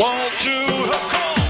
Won't you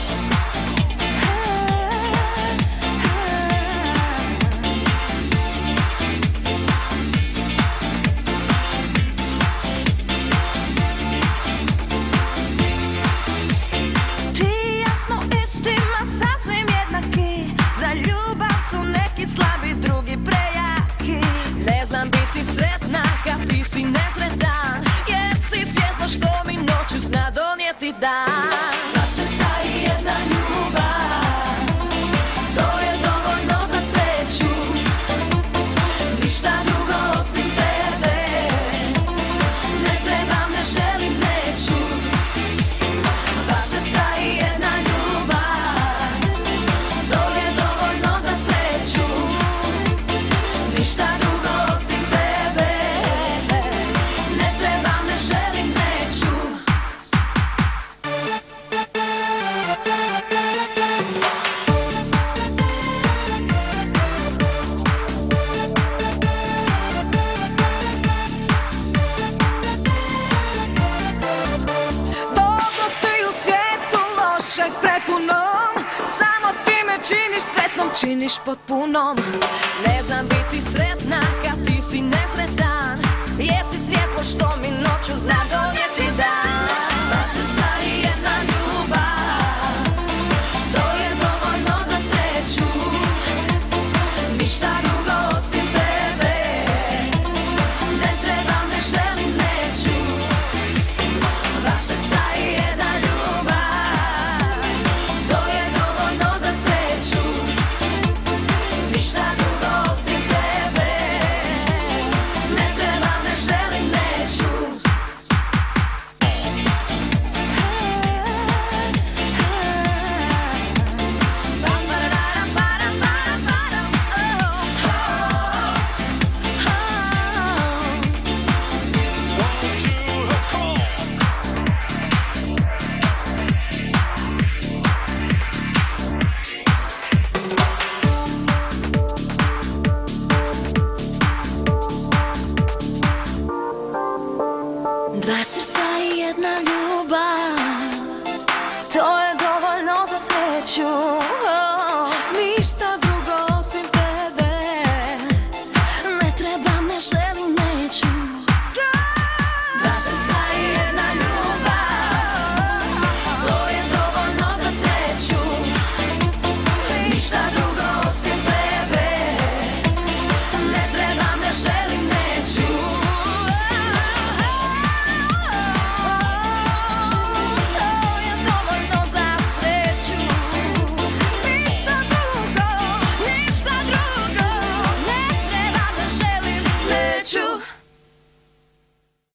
potpunom. Samo ti me činiš sretnom, činiš potpunom. Ne znam biti sretna Dva srca i jedna ljubav. To je dovoljno za sreću.